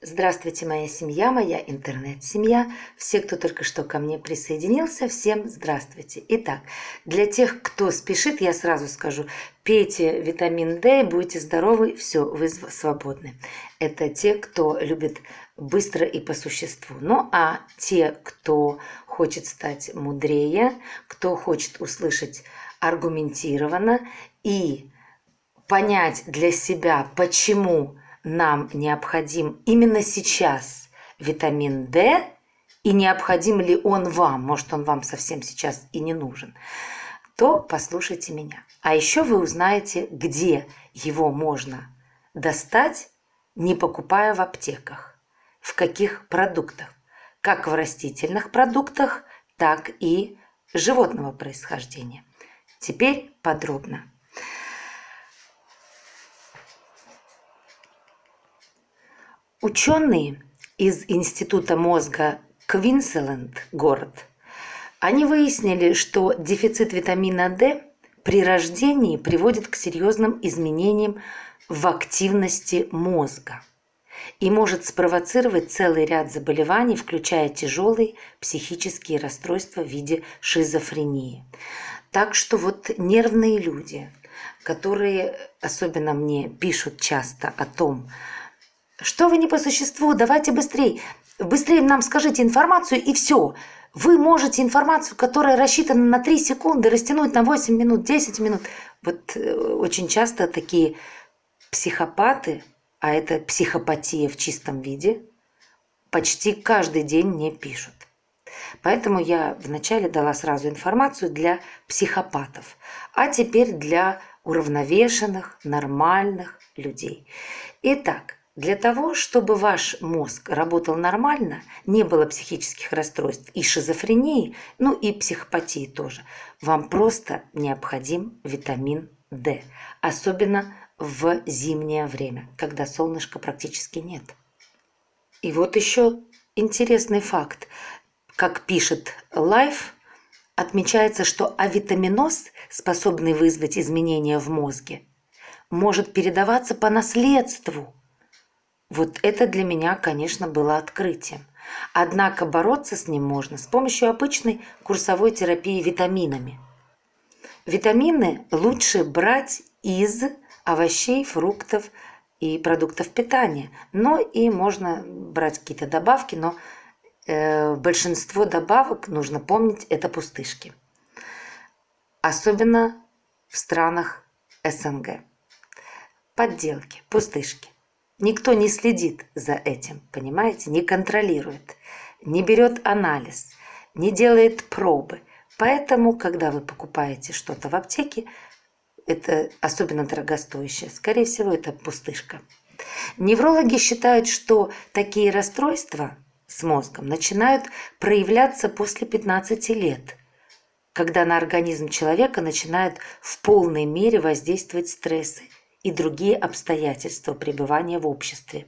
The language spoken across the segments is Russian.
Здравствуйте, моя семья, моя интернет-семья, все, кто только что ко мне присоединился, всем здравствуйте. Итак, для тех, кто спешит, я сразу скажу, пейте витамин D, будете здоровы, все, вы свободны. Это те, кто любит быстро и по существу. Ну а те, кто хочет стать мудрее, кто хочет услышать аргументированно и понять для себя, почему нам необходим именно сейчас витамин D и необходим ли он вам, может он вам совсем сейчас и не нужен, то послушайте меня. А еще вы узнаете, где его можно достать, не покупая в аптеках, в каких продуктах, как в растительных продуктах, так и животного происхождения. Теперь подробно. Ученые из Института мозга Квинсленд, город, они выяснили, что дефицит витамина D при рождении приводит к серьезным изменениям в активности мозга и может спровоцировать целый ряд заболеваний, включая тяжелые психические расстройства в виде шизофрении. Так что вот нервные люди, которые особенно мне пишут часто о том, что вы не по существу, давайте быстрее. Быстрее нам скажите информацию и все. Вы можете информацию, которая рассчитана на 3 секунды, растянуть на 8 минут, 10 минут. Вот э, очень часто такие психопаты, а это психопатия в чистом виде, почти каждый день мне пишут. Поэтому я вначале дала сразу информацию для психопатов, а теперь для уравновешенных, нормальных людей. Итак, для того, чтобы ваш мозг работал нормально, не было психических расстройств и шизофрении, ну и психопатии тоже, вам просто необходим витамин D, особенно в зимнее время, когда солнышка практически нет. И вот еще интересный факт. Как пишет Life, отмечается, что авитаминоз, способный вызвать изменения в мозге, может передаваться по наследству – вот это для меня, конечно, было открытием. Однако бороться с ним можно с помощью обычной курсовой терапии витаминами. Витамины лучше брать из овощей, фруктов и продуктов питания. Но и можно брать какие-то добавки, но э, большинство добавок, нужно помнить, это пустышки. Особенно в странах СНГ. Подделки, пустышки. Никто не следит за этим, понимаете, не контролирует, не берет анализ, не делает пробы. Поэтому, когда вы покупаете что-то в аптеке, это особенно дорогостоящее, скорее всего, это пустышка. Неврологи считают, что такие расстройства с мозгом начинают проявляться после 15 лет, когда на организм человека начинают в полной мере воздействовать стрессы и другие обстоятельства пребывания в обществе.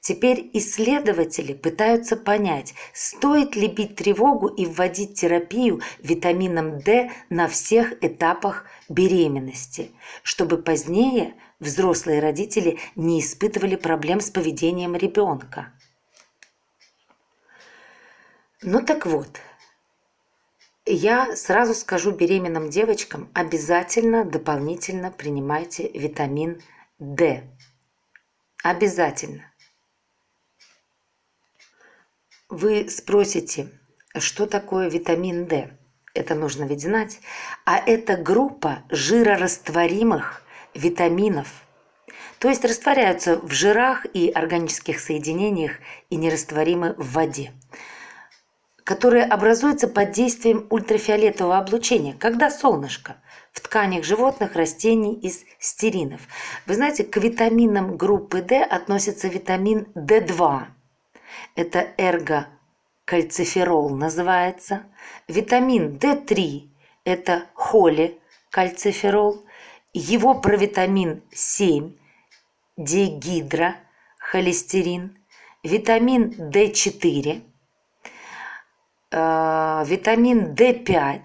Теперь исследователи пытаются понять, стоит ли бить тревогу и вводить терапию витамином D на всех этапах беременности, чтобы позднее взрослые родители не испытывали проблем с поведением ребенка. Ну так вот, я сразу скажу беременным девочкам, обязательно дополнительно принимайте витамин D. Обязательно. Вы спросите, что такое витамин D? Это нужно ведь знать. А это группа жирорастворимых витаминов. То есть растворяются в жирах и органических соединениях и нерастворимы в воде которые образуются под действием ультрафиолетового облучения, когда солнышко в тканях животных, растений из стеринов. Вы знаете, к витаминам группы D относится витамин D2. Это эргокальциферол называется. Витамин D3 – это холикальциферол. Его провитамин 7 – дегидрохолестерин. Витамин D4 э, витамин D5,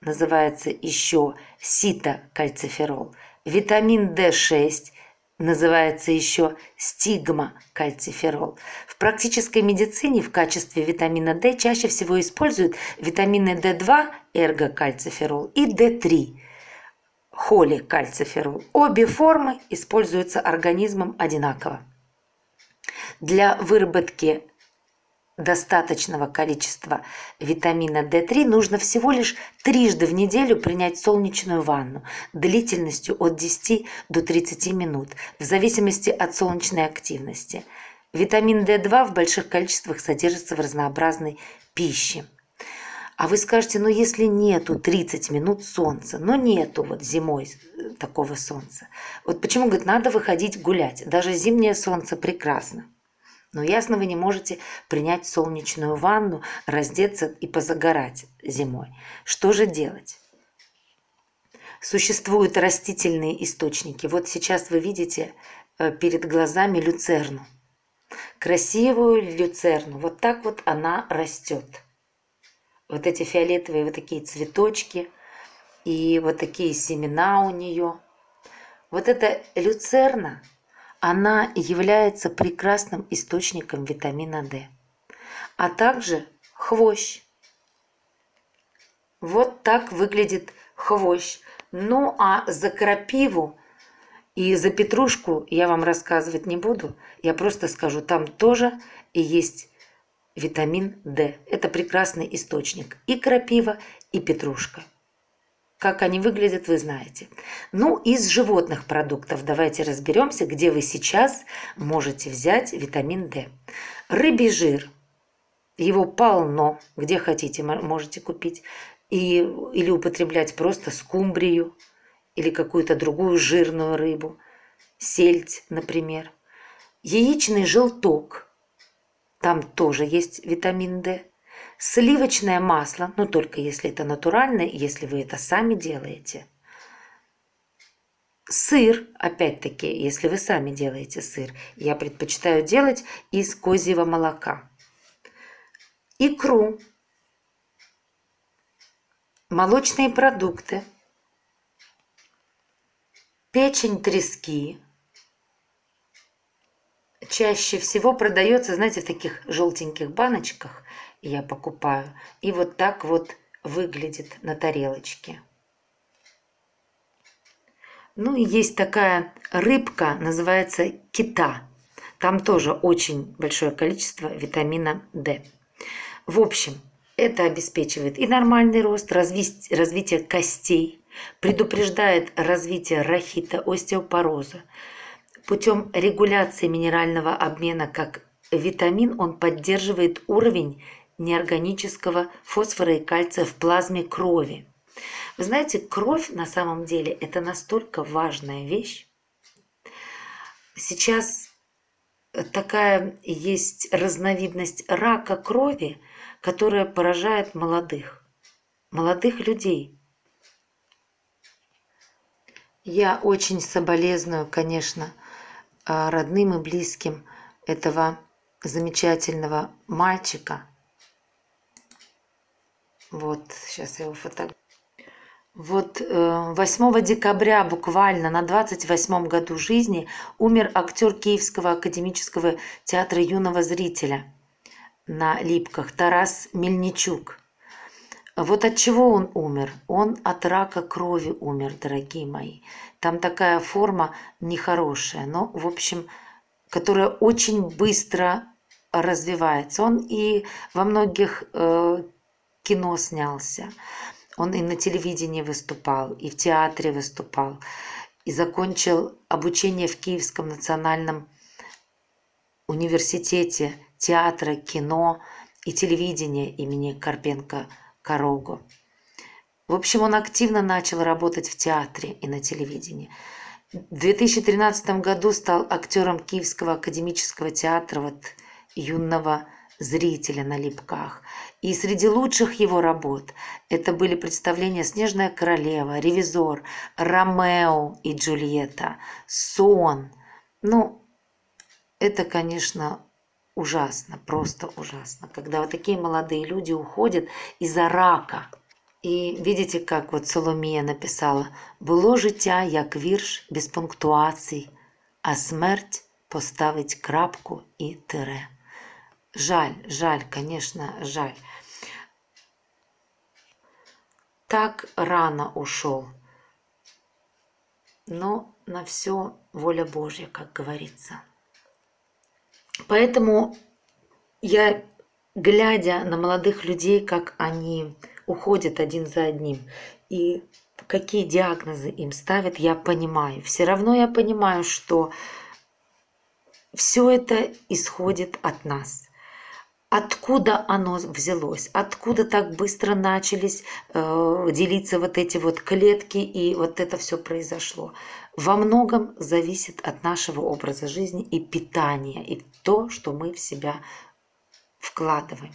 называется еще ситокальциферол, витамин D6, называется еще стигма-кальциферол. В практической медицине в качестве витамина D чаще всего используют витамины D2, эргокальциферол, и D3, холикальциферол. Обе формы используются организмом одинаково. Для выработки достаточного количества витамина D3 нужно всего лишь трижды в неделю принять солнечную ванну длительностью от 10 до 30 минут в зависимости от солнечной активности. Витамин D2 в больших количествах содержится в разнообразной пище. А вы скажете, ну если нету 30 минут солнца, ну нету вот зимой такого солнца. Вот почему, говорит, надо выходить гулять. Даже зимнее солнце прекрасно. Но ясно вы не можете принять солнечную ванну, раздеться и позагорать зимой. Что же делать? Существуют растительные источники. Вот сейчас вы видите э, перед глазами люцерну. Красивую люцерну. Вот так вот она растет. Вот эти фиолетовые вот такие цветочки и вот такие семена у нее. Вот эта люцерна – она является прекрасным источником витамина D, а также хвощ. Вот так выглядит хвощ. Ну а за крапиву и за петрушку я вам рассказывать не буду. Я просто скажу, там тоже и есть витамин D. Это прекрасный источник. И крапива, и петрушка. Как они выглядят, вы знаете. Ну, из животных продуктов давайте разберемся, где вы сейчас можете взять витамин D. Рыбий жир. Его полно, где хотите, можете купить. И, или употреблять просто скумбрию или какую-то другую жирную рыбу. Сельдь, например. Яичный желток. Там тоже есть витамин D сливочное масло, но только если это натуральное, если вы это сами делаете. Сыр, опять-таки, если вы сами делаете сыр, я предпочитаю делать из козьего молока. Икру, молочные продукты, печень трески. Чаще всего продается, знаете, в таких желтеньких баночках – я покупаю. И вот так вот выглядит на тарелочке. Ну и есть такая рыбка, называется кита. Там тоже очень большое количество витамина D. В общем, это обеспечивает и нормальный рост, развитие, развитие костей, предупреждает развитие рахита, остеопороза. Путем регуляции минерального обмена как витамин он поддерживает уровень неорганического фосфора и кальция в плазме крови. Вы знаете, кровь на самом деле это настолько важная вещь. Сейчас такая есть разновидность рака крови, которая поражает молодых, молодых людей. Я очень соболезную, конечно, родным и близким этого замечательного мальчика – вот, сейчас я его фотографирую. Вот 8 э, декабря буквально на 28 году жизни умер актер Киевского академического театра юного зрителя на Липках Тарас Мельничук. Вот от чего он умер? Он от рака крови умер, дорогие мои. Там такая форма нехорошая, но, в общем, которая очень быстро развивается. Он и во многих э, кино снялся. Он и на телевидении выступал, и в театре выступал, и закончил обучение в Киевском национальном университете театра, кино и телевидения имени Карпенко-Карого. В общем, он активно начал работать в театре и на телевидении. В 2013 году стал актером Киевского академического театра вот, юного зрителя на липках. И среди лучших его работ это были представления «Снежная королева», «Ревизор», «Ромео и Джульетта», «Сон». Ну, это, конечно, ужасно, просто ужасно, когда вот такие молодые люди уходят из-за рака. И видите, как вот Соломия написала «Было життя, як вірш без пунктуаций, а смерть поставить крапку и тире. Жаль, жаль, конечно, жаль. Так рано ушел. Но на все воля Божья, как говорится. Поэтому я, глядя на молодых людей, как они уходят один за одним, и какие диагнозы им ставят, я понимаю. Все равно я понимаю, что все это исходит от нас. Откуда оно взялось? Откуда так быстро начались э, делиться вот эти вот клетки и вот это все произошло? Во многом зависит от нашего образа жизни и питания, и то, что мы в себя вкладываем.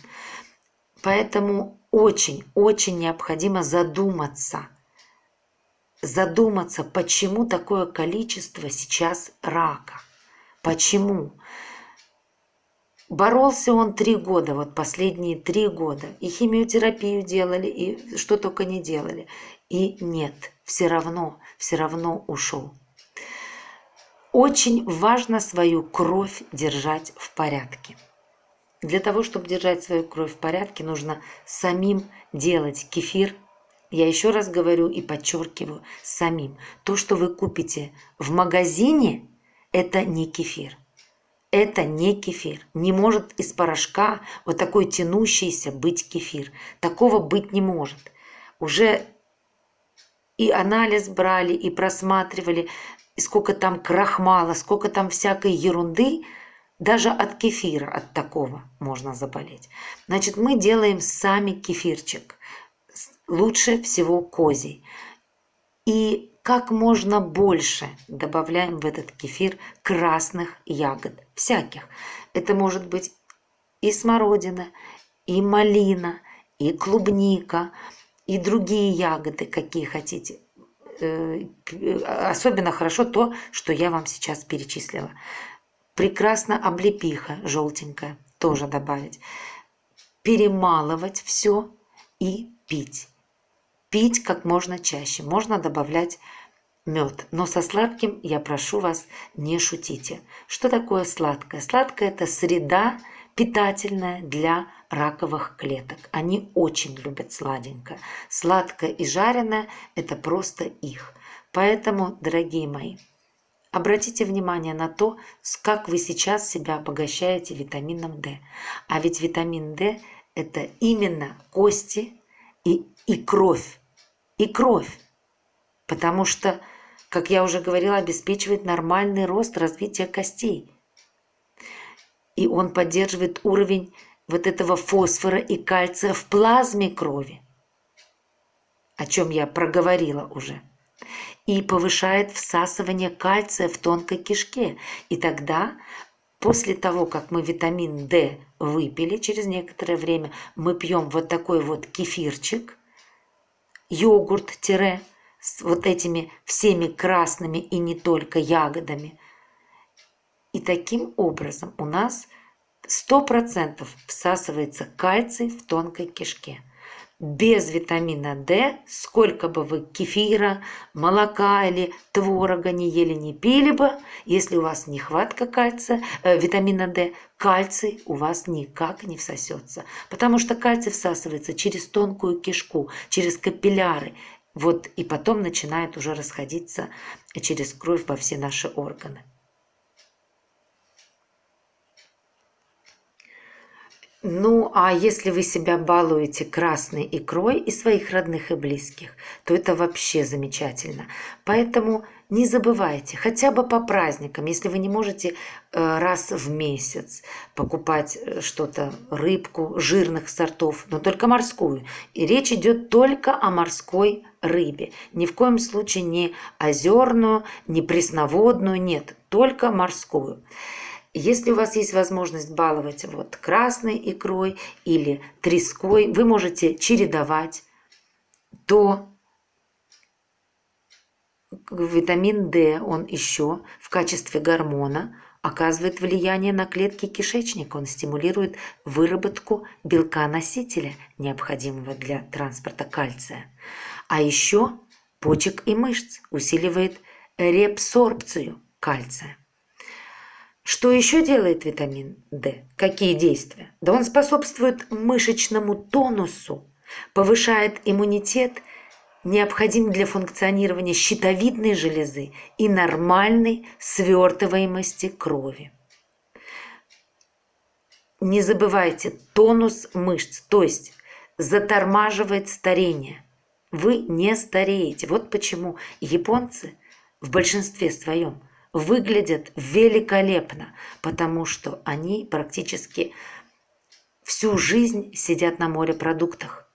Поэтому очень-очень необходимо задуматься, задуматься, почему такое количество сейчас рака. Почему? Боролся он три года, вот последние три года. И химиотерапию делали, и что только не делали. И нет, все равно, все равно ушел. Очень важно свою кровь держать в порядке. Для того, чтобы держать свою кровь в порядке, нужно самим делать кефир. Я еще раз говорю и подчеркиваю, самим. То, что вы купите в магазине, это не кефир. Это не кефир. Не может из порошка вот такой тянущийся быть кефир. Такого быть не может. Уже и анализ брали, и просматривали, сколько там крахмала, сколько там всякой ерунды – даже от кефира, от такого можно заболеть. Значит, мы делаем сами кефирчик. Лучше всего козий. И как можно больше добавляем в этот кефир красных ягод, всяких. Это может быть и смородина, и малина, и клубника, и другие ягоды, какие хотите. Э, особенно хорошо то, что я вам сейчас перечислила. Прекрасно облепиха желтенькая тоже добавить. Перемалывать все и пить. Пить как можно чаще. Можно добавлять мед. Но со сладким я прошу вас, не шутите. Что такое сладкое? Сладкое – это среда питательная для раковых клеток. Они очень любят сладенькое. Сладкое и жареное – это просто их. Поэтому, дорогие мои, Обратите внимание на то, как вы сейчас себя обогащаете витамином D. А ведь витамин D – это именно кости и, и кровь. И кровь. Потому что, как я уже говорила, обеспечивает нормальный рост развития костей. И он поддерживает уровень вот этого фосфора и кальция в плазме крови, о чем я проговорила уже и повышает всасывание кальция в тонкой кишке. И тогда, после того, как мы витамин D выпили, через некоторое время мы пьем вот такой вот кефирчик, йогурт-тире с вот этими всеми красными и не только ягодами. И таким образом у нас 100% всасывается кальций в тонкой кишке без витамина D, сколько бы вы кефира, молока или творога не ели, не пили бы, если у вас нехватка кальция, э, витамина D, кальций у вас никак не всосется. Потому что кальций всасывается через тонкую кишку, через капилляры. Вот и потом начинает уже расходиться через кровь во все наши органы. Ну, а если вы себя балуете красной икрой и своих родных и близких, то это вообще замечательно. Поэтому не забывайте, хотя бы по праздникам, если вы не можете э, раз в месяц покупать э, что-то, рыбку жирных сортов, но только морскую. И речь идет только о морской рыбе. Ни в коем случае не озерную, не пресноводную, нет, только морскую. Если у вас есть возможность баловать вот красной икрой или треской, вы можете чередовать, то витамин D, он еще в качестве гормона оказывает влияние на клетки кишечника. Он стимулирует выработку белка-носителя, необходимого для транспорта кальция. А еще почек и мышц усиливает репсорбцию кальция. Что еще делает витамин D? Какие действия? Да он способствует мышечному тонусу, повышает иммунитет, необходим для функционирования щитовидной железы и нормальной свертываемости крови. Не забывайте, тонус мышц, то есть затормаживает старение. Вы не стареете. Вот почему японцы в большинстве своем – выглядят великолепно, потому что они практически всю жизнь сидят на морепродуктах.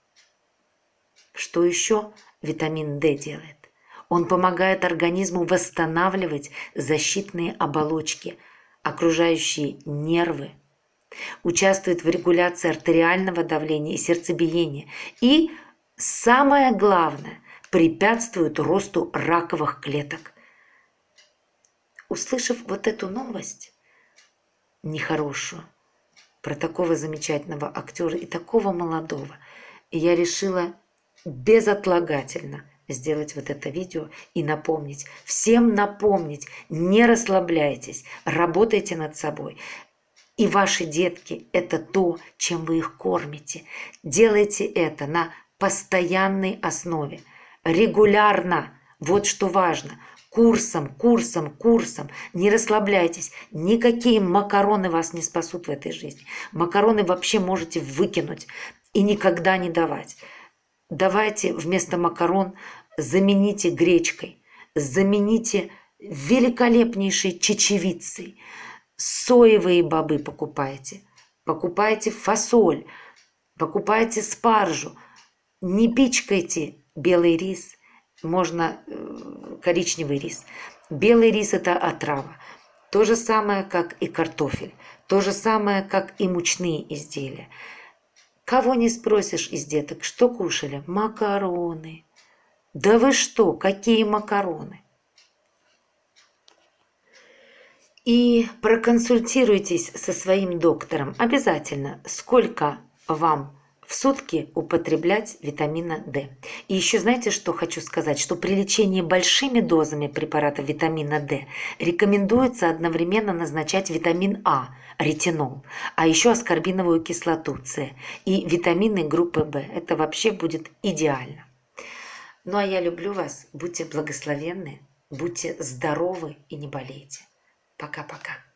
Что еще витамин D делает? Он помогает организму восстанавливать защитные оболочки, окружающие нервы, участвует в регуляции артериального давления и сердцебиения и, самое главное, препятствует росту раковых клеток. Услышав вот эту новость, нехорошую, про такого замечательного актера и такого молодого, я решила безотлагательно сделать вот это видео и напомнить, всем напомнить, не расслабляйтесь, работайте над собой. И ваши детки – это то, чем вы их кормите. Делайте это на постоянной основе, регулярно. Вот что важно курсом, курсом, курсом. Не расслабляйтесь. Никакие макароны вас не спасут в этой жизни. Макароны вообще можете выкинуть и никогда не давать. Давайте вместо макарон замените гречкой, замените великолепнейшей чечевицей. Соевые бобы покупайте, покупайте фасоль, покупайте спаржу. Не пичкайте белый рис, можно э, коричневый рис. Белый рис – это отрава. То же самое, как и картофель. То же самое, как и мучные изделия. Кого не спросишь из деток, что кушали? Макароны. Да вы что, какие макароны? И проконсультируйтесь со своим доктором обязательно, сколько вам в сутки употреблять витамина D. И еще знаете, что хочу сказать? Что при лечении большими дозами препарата витамина D рекомендуется одновременно назначать витамин А, ретинол, а еще аскорбиновую кислоту С и витамины группы В. Это вообще будет идеально. Ну а я люблю вас. Будьте благословенны, будьте здоровы и не болейте. Пока-пока.